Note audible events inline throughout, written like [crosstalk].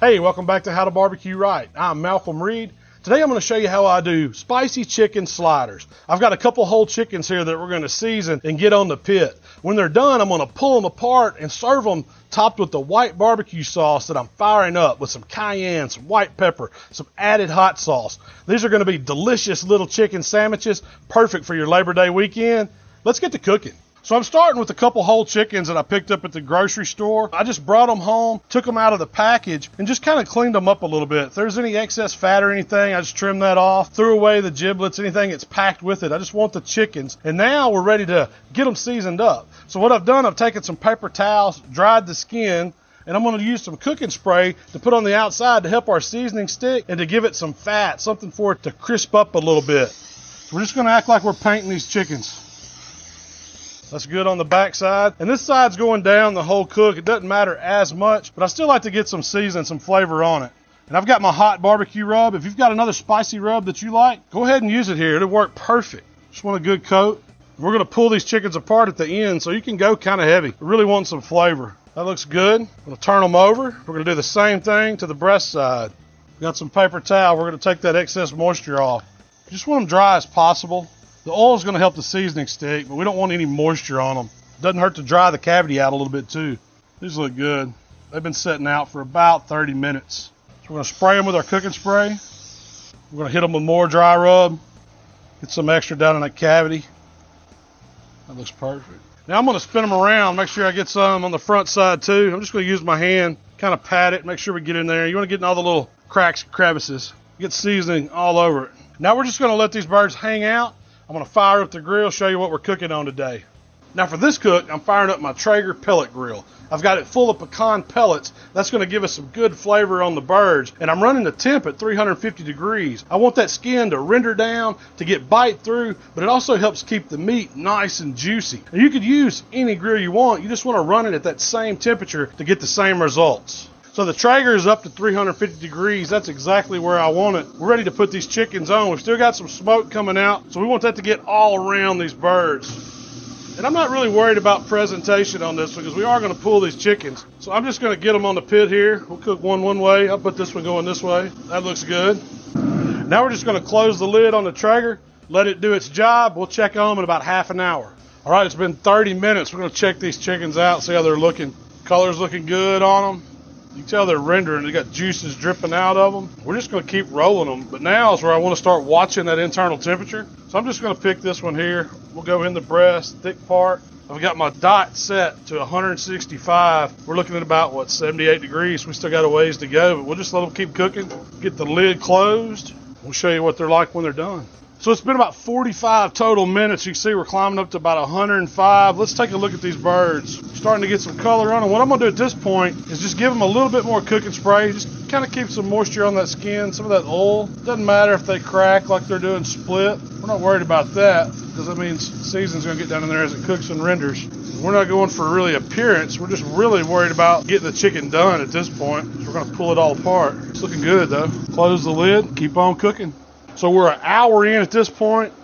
Hey, welcome back to How to Barbecue Right. I'm Malcom Reed. Today I'm going to show you how I do spicy chicken sliders. I've got a couple whole chickens here that we're going to season and get on the pit. When they're done, I'm going to pull them apart and serve them topped with the white barbecue sauce that I'm firing up with some cayenne, some white pepper, some added hot sauce. These are going to be delicious little chicken sandwiches, perfect for your Labor Day weekend. Let's get to cooking. So I'm starting with a couple whole chickens that I picked up at the grocery store. I just brought them home, took them out of the package, and just kind of cleaned them up a little bit. If there's any excess fat or anything, I just trimmed that off, threw away the giblets, anything that's packed with it. I just want the chickens. And now we're ready to get them seasoned up. So what I've done, I've taken some paper towels, dried the skin, and I'm going to use some cooking spray to put on the outside to help our seasoning stick and to give it some fat, something for it to crisp up a little bit. We're just going to act like we're painting these chickens. That's good on the back side. And this side's going down the whole cook. It doesn't matter as much, but I still like to get some season, some flavor on it. And I've got my hot barbecue rub. If you've got another spicy rub that you like, go ahead and use it here. It'll work perfect. Just want a good coat. We're going to pull these chickens apart at the end so you can go kind of heavy. We really want some flavor. That looks good. I'm to turn them over. We're going to do the same thing to the breast side. Got some paper towel. We're going to take that excess moisture off. Just want them dry as possible. The oil is going to help the seasoning stick, but we don't want any moisture on them. Doesn't hurt to dry the cavity out a little bit too. These look good. They've been setting out for about 30 minutes. So we're going to spray them with our cooking spray. We're going to hit them with more dry rub. Get some extra down in that cavity. That looks perfect. Now I'm going to spin them around, make sure I get some on the front side too. I'm just going to use my hand, kind of pat it, make sure we get in there. You want to get in all the little cracks, crevices. Get seasoning all over it. Now we're just going to let these birds hang out I'm going to fire up the grill, show you what we're cooking on today. Now for this cook, I'm firing up my Traeger pellet grill. I've got it full of pecan pellets. That's going to give us some good flavor on the birds. And I'm running the temp at 350 degrees. I want that skin to render down, to get bite through, but it also helps keep the meat nice and juicy. Now you could use any grill you want. You just want to run it at that same temperature to get the same results. So the Traeger is up to 350 degrees. That's exactly where I want it. We're ready to put these chickens on. We've still got some smoke coming out, so we want that to get all around these birds. And I'm not really worried about presentation on this because we are going to pull these chickens. So I'm just going to get them on the pit here. We'll cook one one way. I'll put this one going this way. That looks good. Now we're just going to close the lid on the Traeger, let it do its job. We'll check on them in about half an hour. All right, it's been 30 minutes. We're going to check these chickens out, see how they're looking. Color's looking good on them. You can tell they're rendering. They got juices dripping out of them. We're just going to keep rolling them. But now is where I want to start watching that internal temperature. So I'm just going to pick this one here. We'll go in the breast, thick part. I've got my dot set to 165. We're looking at about, what, 78 degrees. We still got a ways to go, but we'll just let them keep cooking. Get the lid closed. We'll show you what they're like when they're done. So it's been about 45 total minutes. You can see we're climbing up to about 105. Let's take a look at these birds. Starting to get some color on them. What I'm to do at this point is just give them a little bit more cooking spray. Just kind of keep some moisture on that skin, some of that oil. Doesn't matter if they crack like they're doing split. We're not worried about that because that means season's to get down in there as it cooks and renders. We're not going for really appearance. We're just really worried about getting the chicken done at this point. So we're to pull it all apart. It's looking good though. Close the lid, keep on cooking. So we're an hour in at this point,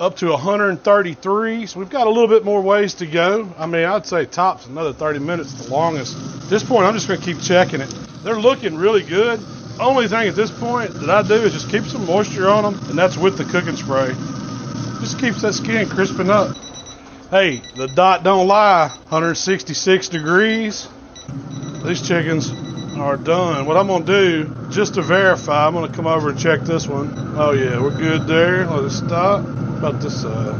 up to 133. So we've got a little bit more ways to go. I mean, I'd say tops another 30 minutes, the longest. At this point, I'm just going to keep checking it. They're looking really good. Only thing at this point that I do is just keep some moisture on them, and that's with the cooking spray. Just keeps that skin crisping up. Hey, the dot don't lie. 166 degrees. These chickens are done. What I'm going to do, just to verify, I'm going to come over and check this one. Oh, yeah, we're good there. Let it stop. About this side.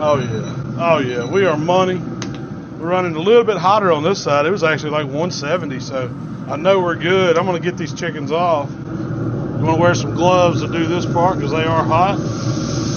Oh, yeah. Oh, yeah, we are money. We're running a little bit hotter on this side. It was actually like 170, so I know we're good. I'm going to get these chickens off. You want to wear some gloves to do this part because they are hot.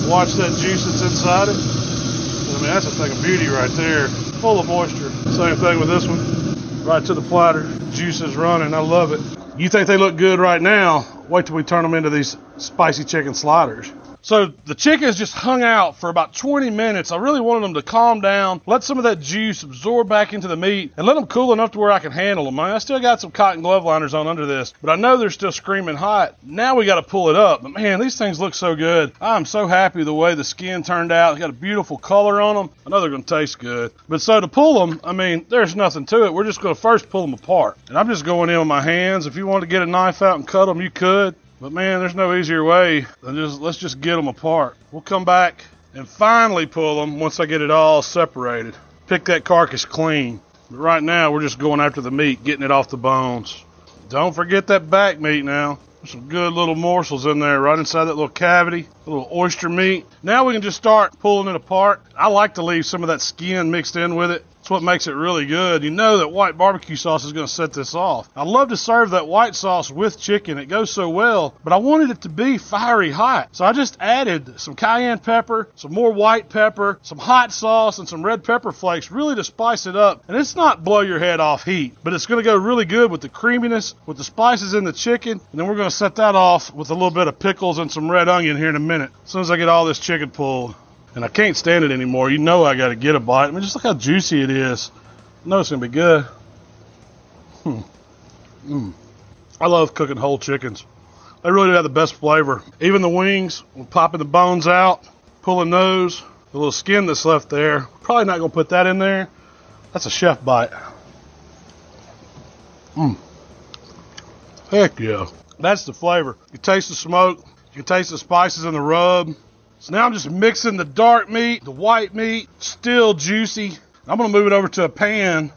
Watch that juice that's inside it. I mean, that's a thing of beauty right there. Full of moisture. Same thing with this one. Right to the platter juice is running. I love it. You think they look good right now? Wait till we turn them into these spicy chicken sliders. So the chickens just hung out for about 20 minutes. I really wanted them to calm down, let some of that juice absorb back into the meat, and let them cool enough to where I can handle them. I still got some cotton glove liners on under this, but I know they're still screaming hot. Now we got to pull it up. But man, these things look so good. I'm so happy the way the skin turned out. It's got a beautiful color on them. I know they're going to taste good. But so to pull them, I mean, there's nothing to it. We're just going to first pull them apart. And I'm just going in with my hands. If you want to get a knife out and cut them, you could. But man, there's no easier way than just let's just get them apart. We'll come back and finally pull them once I get it all separated. Pick that carcass clean. But right now, we're just going after the meat, getting it off the bones. Don't forget that back meat now. There's some good little morsels in there right inside that little cavity, a little oyster meat. Now we can just start pulling it apart. I like to leave some of that skin mixed in with it. It's what makes it really good. You know that white barbecue sauce is going to set this off. I love to serve that white sauce with chicken. It goes so well, but I wanted it to be fiery hot. So I just added some cayenne pepper, some more white pepper, some hot sauce, and some red pepper flakes really to spice it up. And it's not blow your head off heat, but it's going to go really good with the creaminess, with the spices in the chicken. And then we're going to set that off with a little bit of pickles and some red onion here in a minute. As soon as I get all this chicken pulled and I can't stand it anymore. You know I got to get a bite. I mean, just look how juicy it is. I know it's gonna be good. Hmm. Mm. I love cooking whole chickens. They really do have the best flavor. Even the wings, popping the bones out, pulling those, the little skin that's left there. Probably not gonna put that in there. That's a chef bite. Mmm. Heck yeah. That's the flavor. You taste the smoke. You can taste the spices in the rub. So now I'm just mixing the dark meat, the white meat, still juicy. I'm gonna move it over to a pan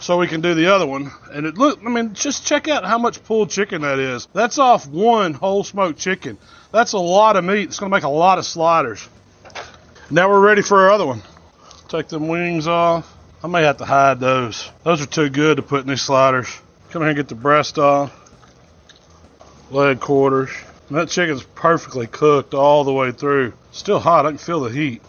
so we can do the other one. And it look, I mean, just check out how much pulled chicken that is. That's off one whole smoked chicken. That's a lot of meat. It's gonna make a lot of sliders. Now we're ready for our other one. Take them wings off. I may have to hide those. Those are too good to put in these sliders. Come here and get the breast off. Leg quarters. That chicken's perfectly cooked all the way through. Still hot, I can feel the heat.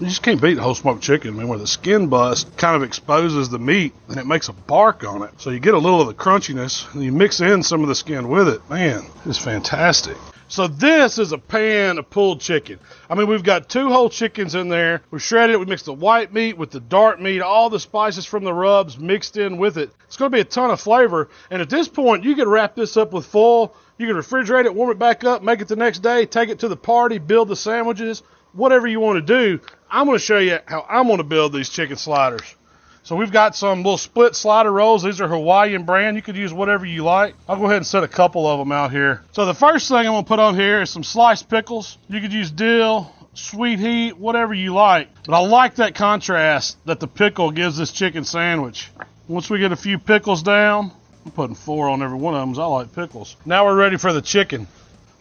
You just can't beat whole smoked chicken, I man, where the skin bust kind of exposes the meat and it makes a bark on it. So you get a little of the crunchiness and you mix in some of the skin with it. Man, it's fantastic. So this is a pan of pulled chicken. I mean, we've got two whole chickens in there. We shredded it. We mixed the white meat with the dark meat, all the spices from the rubs mixed in with it. It's going to be a ton of flavor. And at this point, you could wrap this up with foil you can refrigerate it, warm it back up, make it the next day, take it to the party, build the sandwiches, whatever you want to do. I'm going to show you how I'm going to build these chicken sliders. So we've got some little split slider rolls. These are Hawaiian brand. You could use whatever you like. I'll go ahead and set a couple of them out here. So the first thing I'm going to put on here is some sliced pickles. You could use dill, sweet heat, whatever you like. But I like that contrast that the pickle gives this chicken sandwich. Once we get a few pickles down, I'm putting four on every one of them. I like pickles. Now we're ready for the chicken.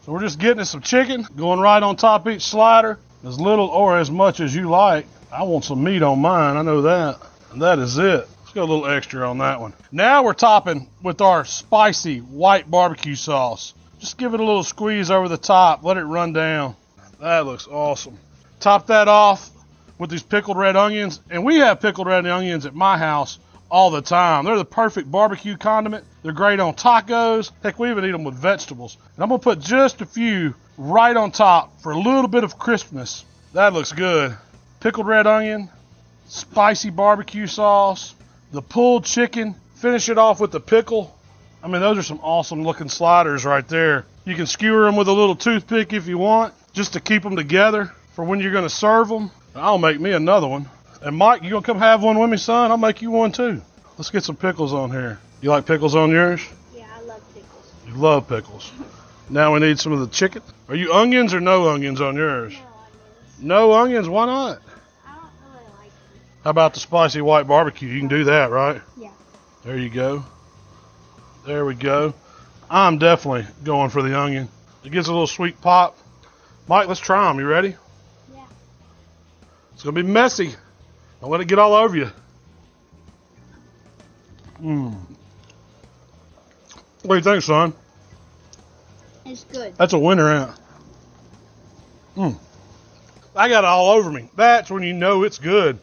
So we're just getting some chicken, going right on top each slider, as little or as much as you like. I want some meat on mine. I know that. And that is it. Let's go a little extra on that one. Now we're topping with our spicy white barbecue sauce. Just give it a little squeeze over the top. Let it run down. That looks awesome. Top that off with these pickled red onions. And we have pickled red onions at my house all the time. They're the perfect barbecue condiment. They're great on tacos. Heck, we even eat them with vegetables. And I'm going to put just a few right on top for a little bit of crispness. That looks good. Pickled red onion, spicy barbecue sauce, the pulled chicken. Finish it off with the pickle. I mean, those are some awesome looking sliders right there. You can skewer them with a little toothpick if you want, just to keep them together for when you're going to serve them. I'll make me another one. And Mike, you gonna come have one with me, son? I'll make you one too. Let's get some pickles on here. You like pickles on yours? Yeah, I love pickles. You love pickles. [laughs] now we need some of the chicken. Are you onions or no onions on yours? No onions. No onions? Why not? I don't really like them. How about the spicy white barbecue? You can do that, right? Yeah. There you go. There we go. I'm definitely going for the onion. It gives a little sweet pop. Mike, let's try them. You ready? Yeah. It's gonna be messy. Don't let it get all over you. Mmm. What do you think, son? It's good. That's a winner, ain't it? Mmm. I got it all over me. That's when you know it's good.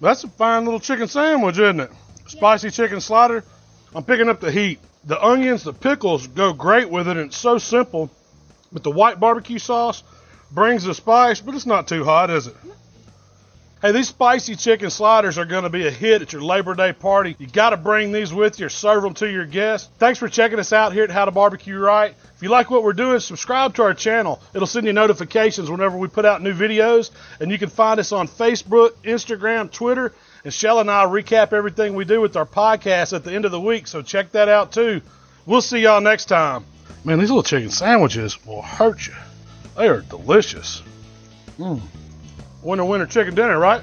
That's a fine little chicken sandwich, isn't it? Spicy chicken slider. I'm picking up the heat. The onions, the pickles go great with it, and it's so simple. But the white barbecue sauce brings the spice, but it's not too hot, is it? Hey, these spicy chicken sliders are going to be a hit at your Labor Day party. You got to bring these with you, serve them to your guests. Thanks for checking us out here at How to Barbecue Right. If you like what we're doing, subscribe to our channel. It'll send you notifications whenever we put out new videos, and you can find us on Facebook, Instagram, Twitter, and Shell and I recap everything we do with our podcast at the end of the week, so check that out too. We'll see y'all next time. Man, these little chicken sandwiches will hurt you. They are delicious. Mmm. Winter, winter chicken dinner, right?